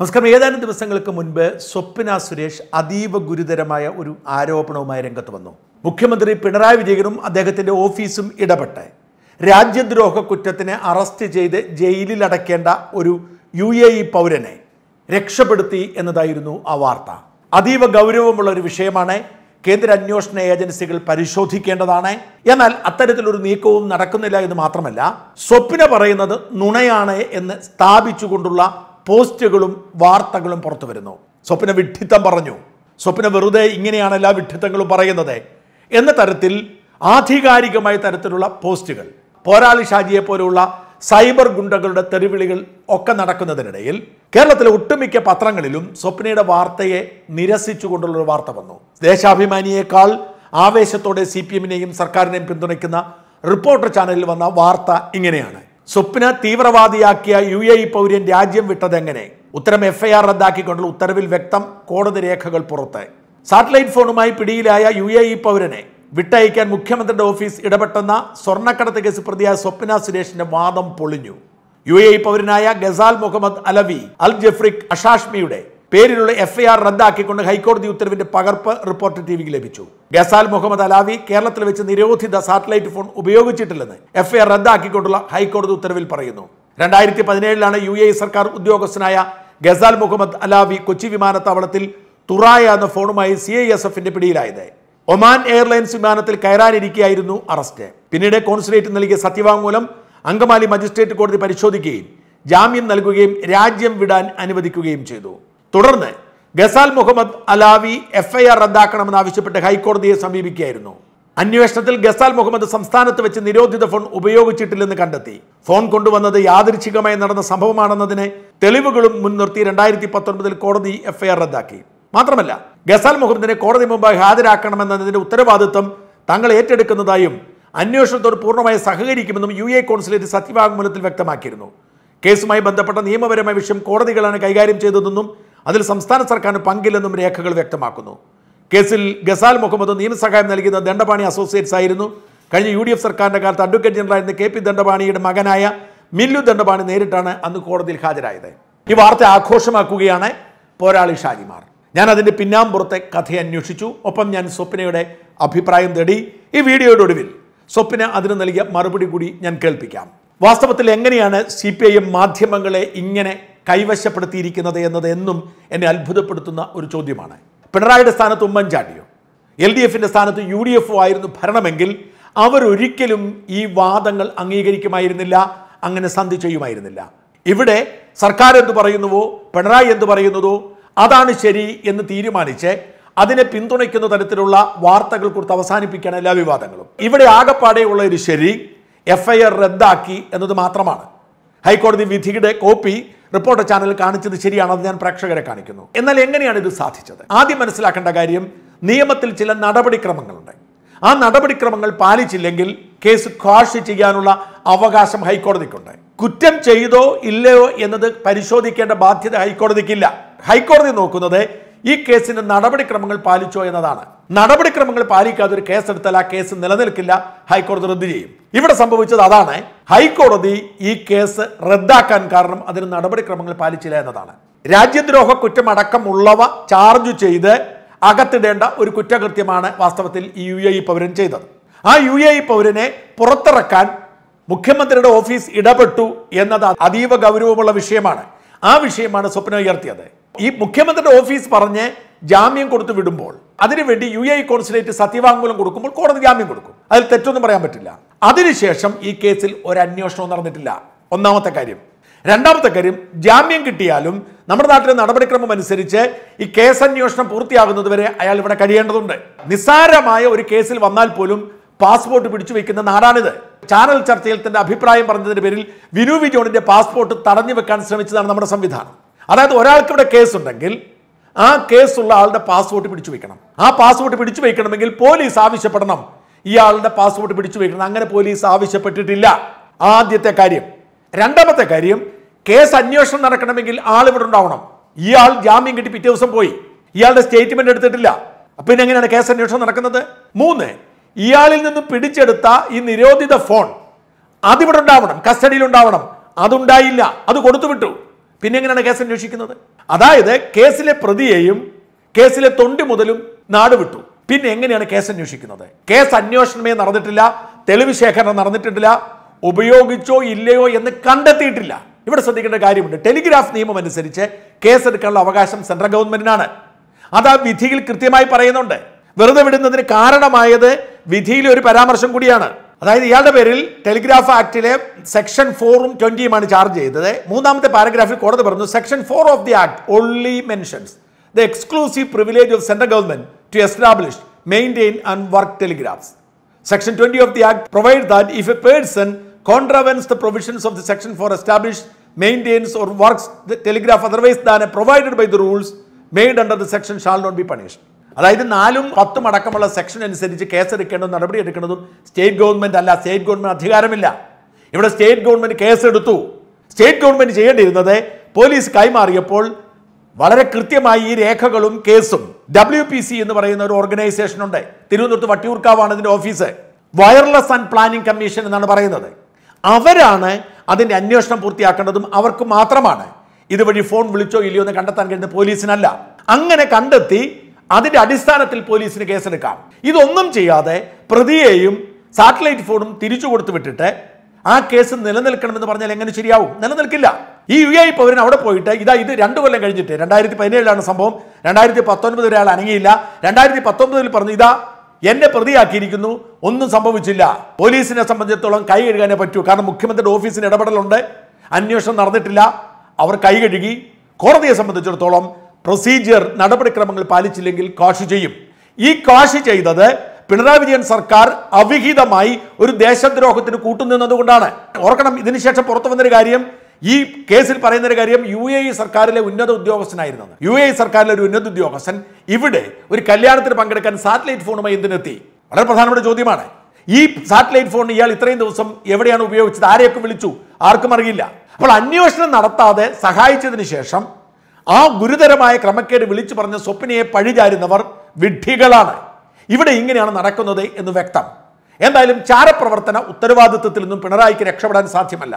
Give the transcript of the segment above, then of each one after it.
നമസ്കാരം. ഏതാനും ദിവസങ്ങൾക്ക് മുൻപ് സ്വപ്ന സുരേഷ് അതീവ ഗുരുതരമായ ഒരു ആരോപണവുമായി രംഗത്ത് വന്നു. മുഖ്യമന്ത്രി പിണറായി വിജയനും അദ്ദേഹത്തിന്റെ ഓഫീസും ഇടപെട്ട്. രാജ്യദ്രോഹ കുറ്റത്തിന് അറസ്റ്റ് ചെയ്ത് ജയിലിൽ അടയ്ക്കേണ്ട ഒരു യു എ ഇ പൗരനെ രക്ഷപ്പെടുത്തി എന്നതായിരുന്നു ആ വാർത്ത. അതീവ ഗൗരവമുള്ള ഒരു വിഷയമാണ്. കേന്ദ്ര അന്വേഷണ ഏജൻസികൾ പരിശോധിക്കേണ്ടതാണ്. എന്നാൽ അത്തരത്തിലൊരു നീക്കവും നടക്കുന്നില്ല എന്ന് മാത്രമല്ല സ്വപ്ന പറയുന്നത് നുണയാണ് എന്ന് സ്ഥാപിച്ചുകൊണ്ടുള്ള പോസ്റ്റുകളും വാർത്തകളും പുറത്തു വരുന്നു. സ്വപ്ന വിഡ്ഢിത്തം പറഞ്ഞു. സ്വപ്ന വെറുതെ ഇങ്ങനെയാണ് എല്ലാ വിഡ്ഢിത്തങ്ങളും പറയുന്നത്. എന്ന തരത്തിൽ ആധികാരികമായ തരത്തിലുള്ള പോസ്റ്റുകൾ പോരാളി ഷാജിയെ പോലെയുള്ള സൈബർ ഗുണ്ടകളുടെ തെരുവിളികൾ ഒക്കെ നടക്കുന്നതിനിടയിൽ കേരളത്തിലെ ഒട്ടുമിക്ക പത്രങ്ങളിലും സ്വപ്നയുടെ വാർത്തയെ നിരസിച്ചുകൊണ്ടുള്ള ഒരു വാർത്ത വന്നു. ദേശാഭിമാനിയേക്കാൾ ആവേശത്തോടെ സി പി എമ്മിനെയും സർക്കാരിനെയും പിന്തുണയ്ക്കുന്ന റിപ്പോർട്ടർ ചാനലിൽ വന്ന വാർത്ത ഇങ്ങനെയാണ്. സ്വപ്ന തീവ്രവാദിയാക്കിയ യു എ ഇ പൗരൻ രാജ്യം വിട്ടതെങ്ങനെ? ഉത്തരം എഫ് ഐ ആർ റദ്ദാക്കിക്കൊണ്ടുള്ള ഉത്തരവിൽ വ്യക്തം കോടതി രേഖകൾ പുറത്ത്. സാറ്റലൈറ്റ് ഫോണുമായി പിടിയിലായ യു എ ഇ പൗരനെ വിട്ടയക്കാൻ മുഖ്യമന്ത്രിയുടെ ഓഫീസ് ഇടപെട്ടെന്ന സ്വർണക്കടത്ത് കേസ് പ്രതിയായ സ്വപ്ന സുരേഷിന്റെ വാദം പൊളിഞ്ഞു. യു എ പൗരനായ ഗസാൽ മുഹമ്മദ് അലവി അൽ ജഫ്രിക് അഷാഷ്മിയുടെ പേരിലുള്ള എഫ് ഐ ആർ റദ്ദാക്കിക്കൊണ്ട് ഹൈക്കോടതി ഉത്തരവിന്റെ പകർപ്പ് റിപ്പോർട്ട് ടി വിക്ക് ലഭിച്ചു. ഗസാൽ മുഹമ്മദ് അലാവി കേരളത്തിൽ വെച്ച് നിരോധിത സാറ്റലൈറ്റ് ഫോൺ ഉപയോഗിച്ചിട്ടില്ലെന്ന് എഫ് ഐ ആർ റദ്ദാക്കിക്കൊണ്ടുള്ള ഹൈക്കോടതി ഉത്തരവിൽ പറയുന്നു. രണ്ടായിരത്തി പതിനേഴിലാണ് യു എ സർക്കാർ ഉദ്യോഗസ്ഥനായ ഗസാൽ മുഹമ്മദ് അലാവി കൊച്ചി വിമാനത്താവളത്തിൽ തുറായ എന്ന ഫോണുമായി സി ഐ എസ് എഫിന്റെ പിടിയിലായത്. ഒമാൻ എയർലൈൻസ് വിമാനത്തിൽ കയറാനിരിക്കെയായിരുന്നു അറസ്റ്റ്. പിന്നീട് കോൺസുലേറ്റ് നൽകിയ സത്യവാങ്മൂലം അങ്കമാലി മജിസ്ട്രേറ്റ് കോടതി പരിശോധിക്കുകയും ജാമ്യം നൽകുകയും രാജ്യം വിടാൻ അനുവദിക്കുകയും ചെയ്തു. തുടർന്ന് Ghazal Muhammad Alavi F I R റദ്ദാക്കണമെന്ന് ആവശ്യപ്പെട്ട് ഹൈക്കോടതിയെ സമീപിക്കുകയായിരുന്നു. അന്വേഷണത്തിൽ ഗസാൽ മുഹമ്മദ് സംസ്ഥാനത്ത് വെച്ച് നിരോധിത ഫോൺ ഉപയോഗിച്ചിട്ടില്ലെന്ന് കണ്ടെത്തി. ഫോൺ കൊണ്ടുവന്നത് യാദൃച്ഛികമായി നടന്ന സംഭവമാണെന്നതിന് തെളിവുകളും മുൻനിർത്തി രണ്ടായിരത്തി പത്തൊൻപതിൽ കോടതി എഫ് ഐ ആർ റദ്ദാക്കി. മാത്രമല്ല ഗസാൽ മുഹമ്മദിനെ കോടതി മുമ്പായി ഹാജരാക്കണമെന്നതിന്റെ ഉത്തരവാദിത്വം തങ്ങൾ ഏറ്റെടുക്കുന്നതായും അന്വേഷണത്തോട് പൂർണമായി സഹകരിക്കുമെന്നും യു എ കോൺസുലേറ്റ് സത്യവാങ്മൂലത്തിൽ വ്യക്തമാക്കിയിരുന്നു. കേസുമായി ബന്ധപ്പെട്ട നിയമപരമായ വിഷയം കോടതികളാണ് കൈകാര്യം ചെയ്തതെന്നും അതിൽ സംസ്ഥാന സർക്കാരിന് പങ്കില്ലെന്നും രേഖകൾ വ്യക്തമാക്കുന്നു. കേസിൽ ഗസാൽ മുഹമ്മദ് നിയമസഹായം നൽകിയത് ദണ്ഡപാണി അസോസിയേറ്റ്സ് ആയിരുന്നു. കഴിഞ്ഞ യു ഡി എഫ് സർക്കാരിന്റെ കാലത്ത് അഡ്വക്കേറ്റ് ജനറലായിരുന്ന കെ പി ദണ്ഡപാണിയുടെ മകനായ മില്ലു ദണ്ഡപാണി നേരിട്ടാണ് അന്ന് കോടതിയിൽ ഹാജരായത്. ഈ വാർത്ത ആഘോഷമാക്കുകയാണ് പോരാളി ഷാജിമാർ. ഞാൻ അതിന്റെ പിന്നാമ്പുറത്തെ കഥ അന്വേഷിച്ചു. ഒപ്പം ഞാൻ സ്വപ്നയുടെ അഭിപ്രായം തേടി. ഈ വീഡിയോയുടെ ഒടുവിൽ സ്വപ്ന അതിന് നൽകിയ മറുപടി കൂടി ഞാൻ കേൾപ്പിക്കാം. വാസ്തവത്തിൽ എങ്ങനെയാണ് സി പി ഐ എം മാധ്യമങ്ങളെ ഇങ്ങനെ കൈവശപ്പെടുത്തിയിരിക്കുന്നത് എന്നത് എന്നും എന്നെ അത്ഭുതപ്പെടുത്തുന്ന ഒരു ചോദ്യമാണ്. പിണറായിയുടെ സ്ഥാനത്ത് ഉമ്മൻചാണ്ടിയോ? എൽ ഡി എഫിന്റെ സ്ഥാനത്ത് യു ഡി എഫോ ആയിരുന്നു ഭരണമെങ്കിൽ അവരൊരിക്കലും ഈ വാദങ്ങൾ അംഗീകരിക്കുമായിരുന്നില്ല അങ്ങനെ സന്ധി ചെയ്യുമായിരുന്നില്ല. ഇവിടെ സർക്കാർ എന്ത് പറയുന്നുവോ പിണറായി എന്ത് പറയുന്നതോ അതാണ് ശരി എന്ന് തീരുമാനിച്ച് അതിനെ പിന്തുണയ്ക്കുന്ന തരത്തിലുള്ള വാർത്തകൾ കൊടുത്ത് അവസാനിപ്പിക്കുകയാണ് എല്ലാ വിവാദങ്ങളും. ഇവിടെ ആകപ്പാടെയുള്ള ഒരു ശരി എഫ് ഐ ആർ റദ്ദാക്കി എന്നത് മാത്രമാണ്. ഹൈക്കോടതി വിധിയുടെ കോപ്പി റിപ്പോർട്ടർ ചാനൽ കാണിച്ചത് ശരിയാണെന്ന് ഞാൻ പ്രേക്ഷകരെ കാണിക്കുന്നു. എന്നാൽ എങ്ങനെയാണ് ഇത് സാധിച്ചത്? ആദ്യം മനസ്സിലാക്കേണ്ട കാര്യം നിയമത്തിൽ ചില നടപടിക്രമങ്ങളുണ്ട്. ആ നടപടിക്രമങ്ങൾ പാലിച്ചില്ലെങ്കിൽ കേസ് ക്വാഷ് ചെയ്യാനുള്ള അവകാശം ഹൈക്കോടതിക്കുണ്ട്. കുറ്റം ചെയ്തോ ഇല്ലയോ എന്നത് പരിശോധിക്കേണ്ട ബാധ്യത ഹൈക്കോടതിക്കില്ല. ഹൈക്കോടതി നോക്കുന്നത് ഈ കേസിന്റെ നടപടിക്രമങ്ങൾ പാലിച്ചോ എന്നതാണ്. നടപടിക്രമങ്ങൾ പാലിക്കാതെ ഒരു കേസെടുത്താൽ ആ കേസ് നിലനിൽക്കില്ല ഹൈക്കോടതി റദ്ദ് ചെയ്യും. ഇവിടെ സംഭവിച്ചത് അതാണ് ഹൈക്കോടതി ഈ കേസ് റദ്ദാക്കാൻ കാരണം അതിന് നടപടിക്രമങ്ങൾ പാലിച്ചില്ല എന്നതാണ്. രാജ്യദ്രോഹ കുറ്റം അടക്കമുള്ളവ ചാർജ് ചെയ്ത് അകത്തിടേണ്ട ഒരു കുറ്റകൃത്യമാണ് വാസ്തവത്തിൽ ഈ യു എ ഇ പൗരൻ ചെയ്തത്. ആ യു എ ഇ പൗരനെ പുറത്തിറക്കാൻ മുഖ്യമന്ത്രിയുടെ ഓഫീസ് ഇടപെട്ടു എന്നത് അതീവ ഗൗരവമുള്ള വിഷയമാണ്. ആ വിഷയമാണ് സ്വപ്ന ഉയർത്തിയത്. ഈ മുഖ്യമന്ത്രിയുടെ ഓഫീസ് പറഞ്ഞ് ജാമ്യം കൊടുത്തു വിടുമ്പോൾ അതിനുവേണ്ടി യു എ കോൺസുലേറ്റ് സത്യവാങ്മൂലം കൊടുക്കുമ്പോൾ കോടതി ജാമ്യം കൊടുക്കും. അതിൽ തെറ്റൊന്നും പറയാൻ പറ്റില്ല. അതിനുശേഷം ഈ കേസിൽ ഒരു അന്വേഷണവും നടന്നിട്ടില്ല. ഒന്നാമത്തെ കാര്യം. രണ്ടാമത്തെ കാര്യം ജാമ്യം കിട്ടിയാലും നമ്മുടെ നാട്ടിലെ നടപടിക്രമം അനുസരിച്ച് ഈ കേസ് അന്വേഷണം പൂർത്തിയാകുന്നത് വരെ അയാൾ ഇവിടെ കഴിയേണ്ടതുണ്ട്. നിസ്സാരമായ ഒരു കേസിൽ വന്നാൽ പോലും പാസ്പോർട്ട് പിടിച്ചു വെക്കുന്ന നാടാണിത്. ചാനൽ ചർച്ചയിൽ തന്റെ അഭിപ്രായം പറഞ്ഞതിന്റെ പേരിൽ വിനു വിജോണിന്റെ പാസ്പോർട്ട് തടഞ്ഞു വെക്കാൻ ശ്രമിച്ചതാണ് നമ്മുടെ സംവിധാനം. അതായത് ഒരാൾക്ക് ഇവിടെ കേസുണ്ടെങ്കിൽ ആ കേസുള്ള ആളുടെ പാസ്പോർട്ട് പിടിച്ചു വെക്കണം ആ പാസ്പോർട്ട് പിടിച്ചു വെക്കണമെങ്കിൽ പോലീസ് ആവശ്യപ്പെടണം. ഇയാളുടെ പാസ്പോർട്ട് പിടിച്ചു വെക്കണം അങ്ങനെ പോലീസ് ആവശ്യപ്പെട്ടിട്ടില്ല. ആദ്യത്തെ കാര്യം. രണ്ടാമത്തെ കാര്യം കേസ് അന്വേഷണം നടക്കണമെങ്കിൽ ആൾ ഇവിടെ ഉണ്ടാവണം. ഇയാൾ ജാമ്യം കിട്ടി പിറ്റേ ദിവസം പോയി. ഇയാളുടെ സ്റ്റേറ്റ്മെന്റ് എടുത്തിട്ടില്ല. അപ്പൊ പിന്നെ എങ്ങനെയാണ് കേസ് അന്വേഷണം നടക്കുന്നത്? മൂന്ന് ഇയാളിൽ നിന്ന് പിടിച്ചെടുത്ത ഈ നിരോധിത ഫോൺ അതിവിടെ ഉണ്ടാവണം. കസ്റ്റഡിയിൽ ഉണ്ടാവണം. അതുണ്ടായില്ല. അത് കൊടുത്തു വിട്ടു പിന്നെ എങ്ങനെയാണ് കേസ് അന്വേഷിക്കുന്നത്? അതായത് കേസിലെ പ്രതിയെയും കേസിലെ തൊണ്ടി മുതലും നാട് വിട്ടു. പിന്നെ എങ്ങനെയാണ് കേസ് അന്വേഷിക്കുന്നത്? കേസ് അന്വേഷണമേ നടന്നിട്ടില്ല തെളിവ് ശേഖരണം നടന്നിട്ടില്ല ഉപയോഗിച്ചോ ഇല്ലയോ എന്ന് കണ്ടെത്തിയിട്ടില്ല. ഇവിടെ ശ്രദ്ധിക്കേണ്ട കാര്യമുണ്ട്. ടെലിഗ്രാഫ് നിയമം അനുസരിച്ച് കേസെടുക്കാനുള്ള അവകാശം സെൻട്രൽ ഗവൺമെന്റിനാണ്. അത് ആ വിധിയിൽ കൃത്യമായി പറയുന്നുണ്ട്. വെറുതെ വിടുന്നതിന് കാരണമായത് വിധിയിലെ ഒരു പരാമർശം കൂടിയാണ്. അതായത് ഇയാളുടെ പേരിൽ ടെലിഗ്രാഫ് ആക്ടിലെ സെക്ഷൻ ഫോറും ട്വന്റിയുമാണ് ചാർജ് ചെയ്തത് മൂന്നാമത്തെ പാരഗ്രാഫിൽ കോടതി പറഞ്ഞു section four of the act only mentions the exclusive privilege of central government to establish maintain and work telegraphs Section 20 of the Act provides that if a person contravenes the provisions of the section for established, maintains, or works the telegraph otherwise than provided by the rules made under the section shall not be punished. അതായത് നാലും പത്തും അടക്കമുള്ള section അനുസരിച്ച് case കേസെടുക്കേണ്ടതും നടപടി എടുക്കേണ്ടതും state government അല്ല. State government അധികാരമില്ല. ഇവിടെ സ്റ്റേറ്റ് ഗവൺമെന്റ് കേസ് കേസെടുത്തു. സ്റ്റേറ്റ് ഗവൺമെന്റ് ചെയ്യേണ്ടിയിരുന്നത് പോലീസ് കൈമാറിയപ്പോൾ വളരെ കൃത്യമായി ഈ രേഖകളും കേസും. ഡബ്ല്യു പി സി എന്ന് പറയുന്ന ഒരു ഓർഗനൈസേഷൻ ഉണ്ട്. തിരുവനന്തപുരത്ത് വട്ടിയൂർക്കാവാണ് ഇതിന്റെ office wireless and planning commission എന്നാണ് പറയുന്നത്. അവരാണ് അതിന്റെ അന്വേഷണം പൂർത്തിയാക്കേണ്ടതും അവർക്ക് മാത്രമാണ്. ഇതുവഴി ഫോൺ വിളിച്ചോ ഇല്ലയോ എന്ന് കണ്ടെത്താൻ കഴിയുന്ന പോലീസിനല്ല. അങ്ങനെ കണ്ടെത്തി അതിന്റെ അടിസ്ഥാനത്തിൽ പോലീസിന് കേസെടുക്കാം. ഇതൊന്നും ചെയ്യാതെ പ്രതിയെയും സാറ്റലൈറ്റ് ഫോണും തിരിച്ചു കൊടുത്തു വിട്ടിട്ട് ആ കേസ് നിലനിൽക്കണമെന്ന് പറഞ്ഞാൽ എങ്ങനെ ശരിയാവും? നിലനിൽക്കില്ല. ഈ യു ഐ പൗരൻ അവിടെ പോയിട്ട് ഇതാ ഇത് രണ്ടു കൊല്ലം കഴിഞ്ഞിട്ട് രണ്ടായിരത്തി പതിനേഴിലാണ് സംഭവം. രണ്ടായിരത്തി പത്തൊൻപത് ഒരാൾ അനങ്ങിയില്ല. രണ്ടായിരത്തി പത്തൊമ്പതിൽ പറഞ്ഞു ഇതാ എന്നെ പ്രതിയാക്കിയിരിക്കുന്നു. ഒന്നും സംഭവിച്ചില്ല. പോലീസിനെ സംബന്ധിച്ചിടത്തോളം കൈ കഴുകാനേ പറ്റൂ. കാരണം മുഖ്യമന്ത്രിയുടെ ഓഫീസിന് ഇടപെടലുണ്ട്. അന്വേഷണം നടന്നിട്ടില്ല. അവർ കൈ കഴുകി കോടതിയെ സംബന്ധിച്ചിടത്തോളം പ്രൊസീജിയർ നടപടിക്രമങ്ങൾ പാലിച്ചില്ലെങ്കിൽ കാഷ് ചെയ്യും. ഈ കാഷ് ചെയ്തത് പിണറായി വിജയൻ സർക്കാർ അവിഹിതമായി ഒരു ദേശദ്രോഹത്തിന് കൂട്ടുനിന്നതുകൊണ്ടാണ്. ഓർക്കണം ഇതിനുശേഷം പുറത്തു വന്നൊരു കാര്യം ഈ കേസിൽ പറയുന്ന ഒരു കാര്യം യു എ ഇ സർക്കാരിലെ ഉന്നത ഉദ്യോഗസ്ഥനായിരുന്നു. യു എ ഇ സർക്കാരിലെ ഒരു ഉന്നത ഉദ്യോഗസ്ഥൻ ഇവിടെ ഒരു കല്യാണത്തിന് പങ്കെടുക്കാൻ സാറ്റലൈറ്റ് ഫോണുമായി എന്തിനെത്തി? വളരെ പ്രധാനപ്പെട്ട ചോദ്യമാണ്. ഈ സാറ്റലൈറ്റ് ഫോൺ ഇയാൾ ഇത്രയും ദിവസം എവിടെയാണ് ഉപയോഗിച്ചത്? ആരെയൊക്കെ വിളിച്ചു? ആർക്കും അറിയില്ല. അപ്പോൾ അന്വേഷണം നടത്താതെ സഹായിച്ചതിന് ശേഷം ആ ഗുരുതരമായ ക്രമക്കേട് വിളിച്ചു പറഞ്ഞ സ്വപ്നയെ പഴിചാരുന്നവർ വിഡ്ഢികളാണ്. ഇവിടെ ഇങ്ങനെയാണ് നടക്കുന്നത് എന്ന് വ്യക്തം. എന്തായാലും ചാരപ്രവർത്തന ഉത്തരവാദിത്വത്തിൽ നിന്നും പിണറായിക്ക് രക്ഷപ്പെടാൻ സാധ്യമല്ല.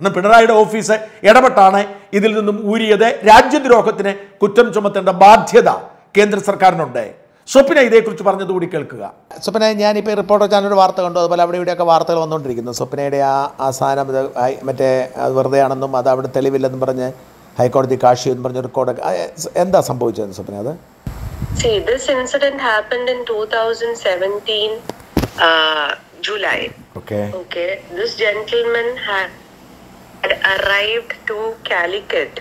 എന്നാൽ പിണറായിയുടെ ഓഫീസ് ഇടപെട്ടാണ് ഇതിൽ നിന്നും ഊരിയത്. രാജ്യദ്രോഹത്തിന് കുറ്റം ചുമത്തേണ്ട ബാധ്യത കേന്ദ്ര സർക്കാരിനുണ്ട്. സ്വപ്ന ഇതേക്കുറിച്ച് പറഞ്ഞത് കൂടി കേൾക്കുക. സ്വപ്ന ഞാനിപ്പോൾ റിപ്പോർട്ടർ ചാനലിൽ വാർത്ത കണ്ടു. അതുപോലെ അവിടെ ഇവിടെയൊക്കെ വാർത്തകൾ വന്നുകൊണ്ടിരിക്കുന്നു. സ്വപ്നയുടെ ആ ആ സാധനം ഇത് മറ്റേ അത് വെറുതെയാണെന്നും അത് അവിടെ തെളിവില്ലെന്നും പറഞ്ഞ് ഹൈക്കോടതി കാശി എന്ന് പറഞ്ഞ റെക്കോർഡൊക്കെ ആ, എന്താ സംഭവിച്ചത് സ്വപ്ന അത് See, this incident happened in 2017 uh, July. Okay Okay, this gentleman had, had arrived to Calicut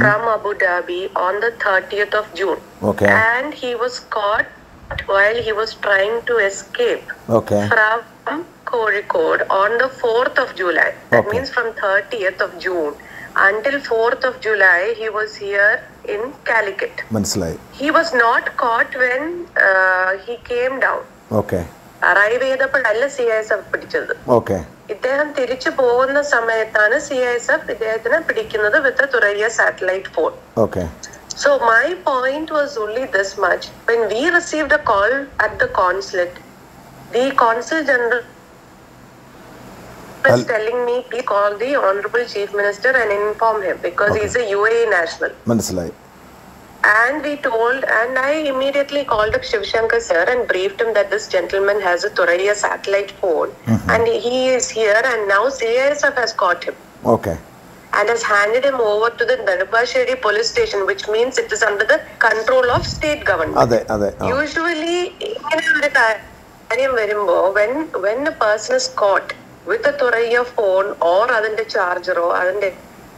from Abu Dhabi on the 30th of June, Okay. and he was caught while he was trying to escape okay from Kozhikode on the 4th of July. That Okay. means from 30th of June until 4th of July, he was here in Calicut. മനസ്സിലായി He was not caught when uh, he came down. Okay arrive ചെയ്തപ്പോഴല്ല C S F പിടിച്ചത് okay ഇദ്ദേഹം തിരിച്ചു പോകുന്ന സമയത്താണ് C S F ഇദ്ദേഹത്തിനെ പിടിക്കുന്നത് with Thuraya satellite phone okay So my point was only this much. When we received a call at the consulate, the consul general was Al- telling me, please call the honorable chief minister and inform him because he's a UAE national. മനസ്സിലായി And we told, and I immediately called up Shiv Shankar sir and briefed him that this gentleman has a Thuraiya satellite phone and he is here and now CISF has caught him okay and has handed him over to the Darbasheri police station, which means it is under the control of state government. അതെ അതെ ആ Usually, ഇങ്ങനെ ഒരു കാര്യം വരുമ്പോ when when a person is caught With Thuraya phone or അതിന്റെ ചാർജറോ അതിന്റെ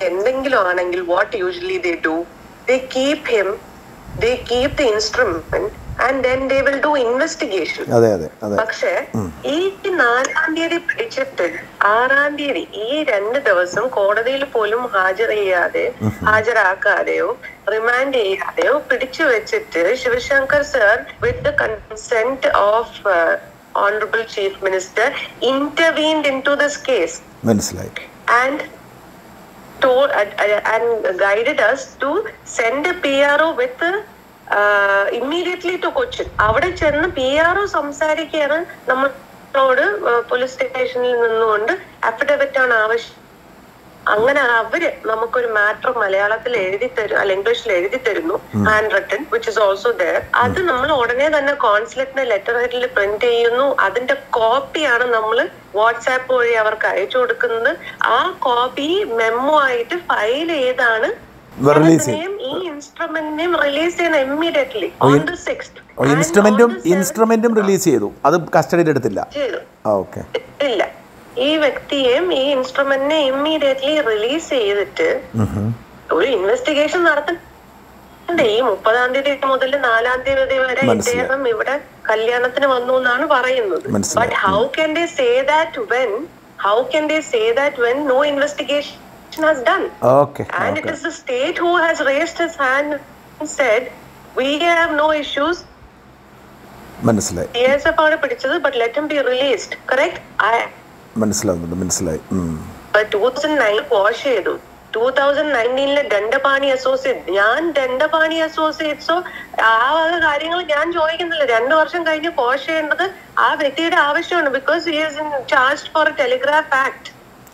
എന്തെങ്കിലും ആണെങ്കിൽ what usually they do they keep him they keep the instrument and then they will do investigation പക്ഷെ ഈ നാലാം തീയതി പിടിച്ചിട്ട് ആറാം തീയതി ഈ രണ്ട് ദിവസം കോടതിയിൽ പോലും ഹാജർ ചെയ്യാതെ ഹാജരാക്കാതെയോ റിമാൻഡ് ചെയ്യാതെയോ പിടിച്ചു വെച്ചിട്ട് Sivasankar sir with the consent of honourable chief minister intervened into this case മനസ്സിലായി. And told uh, uh, and guided us to send a PRO with uh, immediately to Cochin. അവിടെ ചെന്ന് പി ആർ ഒ സംസാരിക്കുകയാണ് നമ്മളോട് police സ്റ്റേഷനിൽ നിന്നുകൊണ്ട് affidavit ആണ് ആവശ്യം. അങ്ങനെ അവർ നമുക്കൊരു മാറ്റർ മലയാളത്തിൽ എഴുതി തരും അല്ല ഇംഗ്ലീഷിൽ എഴുതി തരുന്നു hand written which is also there അത് നമ്മൾ ഉടനെ തന്നെ കോൺസുലേറ്റിന്റെ ലെറ്റർ ഹെഡിൽ പ്രിന്റ് ചെയ്യുന്നു. അതിന്റെ കോപ്പിയാണ് നമ്മൾ വാട്സാപ്പ് വഴി അവർക്ക് അയച്ചു കൊടുക്കുന്നത്. ആ കോപ്പി മെമ്മോ ആയിട്ട് ഫയൽ ചെയ്താണ് ഈ ഇൻസ്ട്രുമെന്റിനെയും റിലീസ് ഇമ്മീഡിയറ്റ്ലി ഓൺ ദ ഇൻസ്ട്രുമെന്റും ഇൻസ്ട്രുമെന്റും റിലീസ് ചെയ്തു. അത് കസ്റ്റഡിയിൽ എടുത്തില്ല. ഓക്കെ ഇല്ല. ഈ വ്യക്തിയെയും ഈ ഇൻസ്ട്രുമെന്റിനെ ഇമ്മീഡിയറ്റ്ലി റിലീസ് ചെയ്തിട്ട് ഒരു ഇൻവെസ്റ്റിഗേഷൻ നടത്തണ്ടേ? ഈ മുപ്പതാം തീയതി മുതൽ നാലാം തീയതി വരെ. ഇദ്ദേഹം ഇവിടെ കല്യാണത്തിന് വന്നു എന്നാണ് പറയുന്നത്. But how can they say that when how can they say that when no investigation has done and And it is the state who has raised his hand and said, we have no issues. മനസ്സിലായി. പിടിച്ചത് but let be released released. മനസ്സിലാവുന്നുണ്ട് മനസ്സിലായി. Two thousand wash ചെയ്തു. Two thousand നയന്റീനിലെ Dandapani associate ഞാൻ ദണ്ഡപാണി അസോസിയേറ്റ്സോ ആ വക കാര്യങ്ങൾ ഞാൻ ചോദിക്കുന്നില്ല. രണ്ടു വർഷം കഴിഞ്ഞ് കോഷ് ചെയ്യേണ്ടത് ആ വ്യക്തിയുടെ ആവശ്യമാണ്. Because he is in charge for telegraph act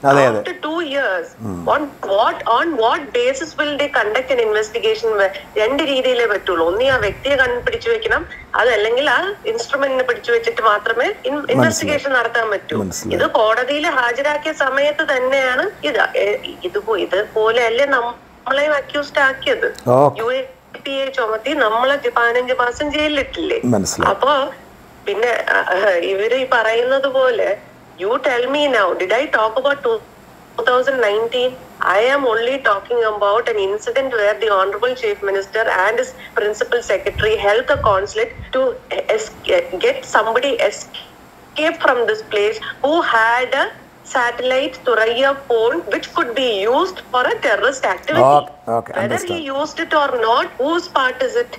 അതെ അതെ. Two years, on what on what basis will they conduct an investigation? രണ്ട് രീതിയിലേ പറ്റുള്ളൂ. ഒന്നി ആ വ്യക്തിയെ പിടിച്ചു വെക്കണം അതല്ലെങ്കിൽ ആ ഇൻസ്ട്രുമെന്റിനെ പിടിച്ചു വെച്ചിട്ട് മാത്രമേ ഇൻവെസ്റ്റിഗേഷൻ നടത്താൻ പറ്റൂ. ഇത് കോടതിയിൽ ഹാജരാക്കിയ സമയത്ത് തന്നെയാണ് ഇത്. ഇത് ഇതുപോലെ അല്ലേ നമ്മളെ അക്യൂസ്ഡ് ആക്കിയത്. യു എ പി എ ചുമത്തി നമ്മളെ പതിനഞ്ച് മാസം ജയിലിലിട്ടില്ലേ. അപ്പോ പിന്നെ ഇവർ ഈ പറയുന്നത് പോലെ You tell me now, did I talk about 2019? I am only talking about an incident where the Honorable Chief Minister and his Principal Secretary helped the consulate to escape, get somebody escape from this place who had a satellite Turaya phone which could be used for a terrorist activity. Okay, okay, Whether understand. he used it or not, whose part is it?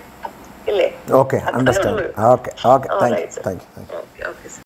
Okay, understand. Okay, okay, thank, right, you, thank you. Thank you. Okay, okay, sir.